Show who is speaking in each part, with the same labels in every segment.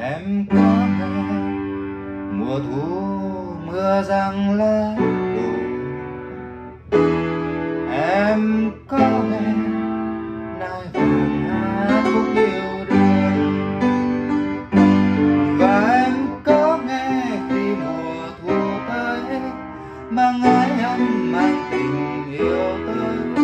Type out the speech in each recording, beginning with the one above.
Speaker 1: em có nghe mùa thu mưa răng lá đổ em có nghe nai vùng hát khúc yêu đương và em có nghe khi mùa thu tới mang ái ân mang tình yêu tới.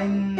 Speaker 1: anh